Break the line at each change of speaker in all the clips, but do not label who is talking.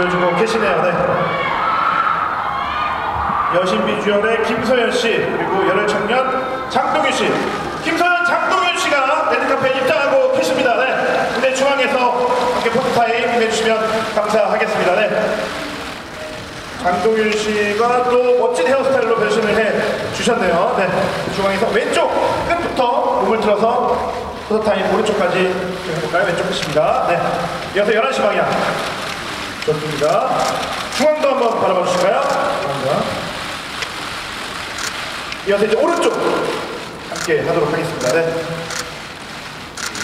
보여주고 계시네요. 네. 여신 비주얼의 김소현 씨 그리고 열혈 청년 장동윤 씨, 김소현 장동윤 씨가 레드카펫에 입장하고 계십니다. 네. 무대 중앙에서 함께 포토타임 해주시면 감사하겠습니다. 네. 장동윤 씨가 또 멋진 헤어스타일로 변신을 해 주셨네요. 네. 중앙에서 왼쪽 끝부터 몸을 틀어서 포토타임 오른쪽까지 좀 해볼까요? 왼쪽 끝입니다. 네. 이어서 11시 방향. 좋습니다. 중앙도 한번 바라봐 주실까요? 감사합니다. 이어서 이제 오른쪽 함께 하도록 하겠습니다. 네.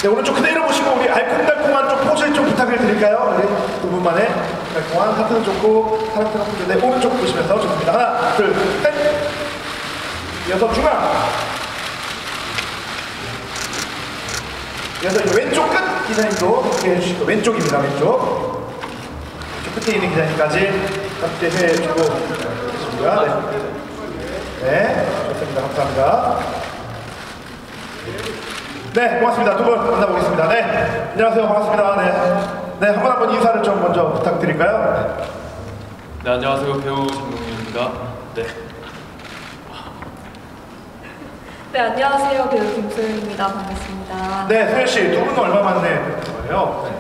네, 오른쪽 그대로 보시고 우리 알콩달콩한 좀 포즈 좀 부탁을 드릴까요? 우리 두 분만의 달콩한 하트는 좋고 사랑스러운 포즈. 네, 오른쪽 보시면서 좋습니다. 하나, 둘, 셋. 이어서 중앙. 이어서 이제 왼쪽 끝 기자님도 함께 해주시고 왼쪽입니다. 왼쪽. 끝에 있는 기자님까지 함께 해 주고 계십니다. 네. 네, 좋습니다. 감사합니다. 네, 고맙습니다. 두 분 만나보겠습니다. 네, 안녕하세요. 반갑습니다. 네, 네, 한번 한번 인사를 좀 먼저 부탁드릴까요?
네 안녕하세요 배우 장동민입니다. 네.
네, 안녕하세요. 배우 김소영입니다. 반갑습니다.
네, 소연 씨, 두 분은 얼마 만에 본 거예요?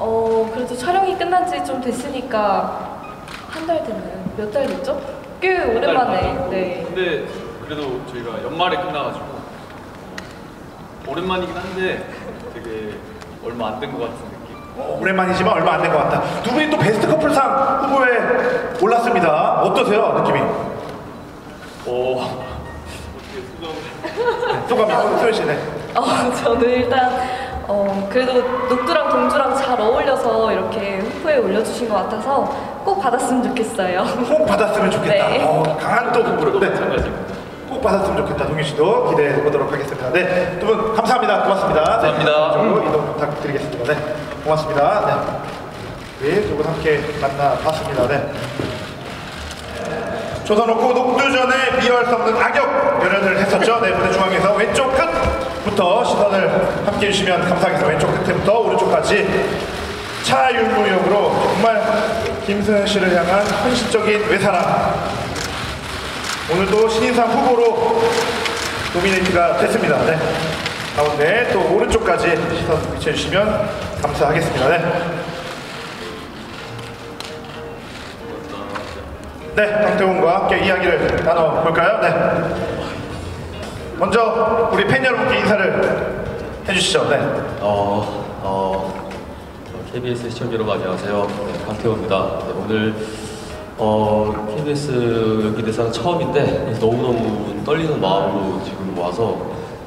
네.
어, 그래도 촬영이 끝난 지 좀 됐으니까 한 달 됐나요? 몇 달 됐죠? 꽤 오랜만에. 네.
근데 그래도 저희가 연말에 끝나가지고 오랜만이긴 한데 되게 얼마 안 된 것 같은 느낌.
어, 오랜만이지만 얼마 안 된 것 같다. 두 분이 또 베스트 커플상 후보에 올랐습니다. 어떠세요, 느낌이?
어 어떻게 수정?
소감이 어, 소연 씨, 네.
어, 저는 일단 어, 그래도 녹두랑 동주랑 잘 어울려서 이렇게 후보에 올려주신 것 같아서 꼭 받았으면 좋겠어요.
꼭 받았으면 좋겠다.
네.
어, 강한 또 후보로. 네. 꼭 받았으면 좋겠다. 동윤 씨도 기대해 보도록 하겠습니다. 네, 두 분 감사합니다. 고맙습니다.
감사합니다.
네, 이쪽으로 이동 부탁드리겠습니다. 네, 고맙습니다. 네, 네, 두분 함께 만나봤습니다. 네. 조선옥구 녹두전에 미워할 수 없는 악역 열연을 했었죠. 네, 무대 중앙에서 왼쪽 끝부터 시선을 함께 해주시면 감사하겠습니다. 왼쪽 끝에부터 오른쪽까지 차윤무 역으로 정말 김승현 씨를 향한 헌신적인 외사랑 오늘도 신인상 후보로 노미네이트가 됐습니다. 네. 가운데 또 오른쪽까지 시선 비춰주시면 감사하겠습니다. 네. 네, 강태훈과 함께 이야기를 나눠볼까요? 네. 먼저 우리 팬 여러분께 인사를 해주시죠. 네.
어, 어, KBS 시청자 여러분 안녕하세요. 네, 강태호입니다. 네, 오늘 어, KBS 연기 대상 처음인데 너무너무 떨리는 마음으로 지금 와서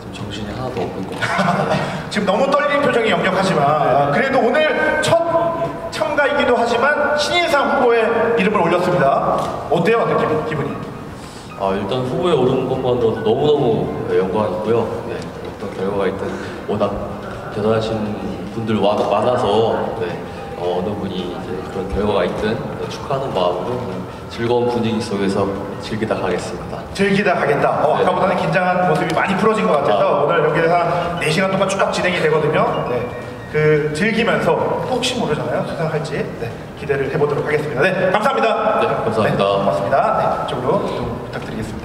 지금 정신이 하나도 없는 것 같습니다.
지금 너무 떨리는 표정이 역력하지만 아, 그래도 오늘 첫 참가이기도 하지만 신인상 후보에 이름을 올렸습니다. 어때요? 느낌, 기분이?
아, 일단 후보에 오른 것만으로도 너무너무 네, 영광이고요. 네, 어떤 결과가 있든 워낙 대단하신 분들 와- 많아서 네, 어, 느 분이 이제 그런 결과가 있든 네, 축하하는 마음으로 즐거운 분위기 속에서 즐기다 가겠습니다.
즐기다 가겠다. 어,
네.
아까보다는 긴장한 모습이 많이 풀어진 것 같아서 오늘 여기에서 한 4시간 동안 쭉 진행이 되거든요. 네. 그 즐기면서 또 혹시 모르잖아요. 수상할지 네, 기대를 해보도록 하겠습니다. 네, 감사합니다.
네, 감사합니다.
고맙습니다. 네, 이쪽으로 부탁드리겠습니다.